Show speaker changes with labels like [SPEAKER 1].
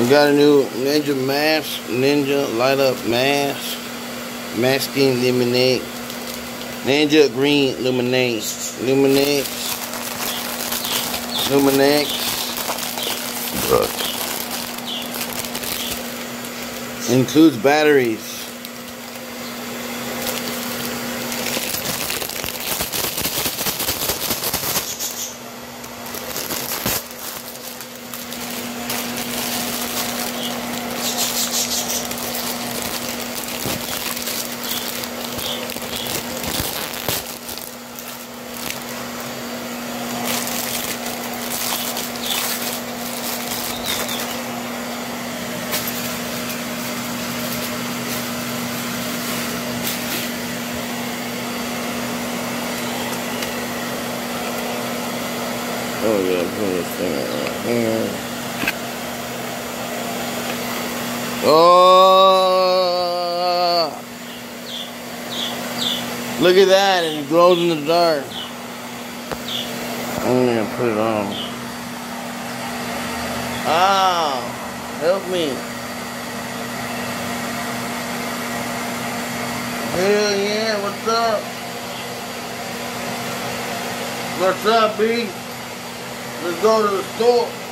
[SPEAKER 1] We got a new Ninja mask, Ninja light up mask, masking lemonade, Ninja green lemonade, lemonade, lemonade. Includes batteries. Oh yeah, put this thing right here. Oh, look at that! It glows in the dark. I'm gonna put it on. Ah, help me! Hell yeah! What's up? What's up, B? Let's go to the store.